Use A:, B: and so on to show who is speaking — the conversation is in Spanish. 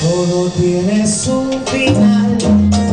A: Todo tiene su final.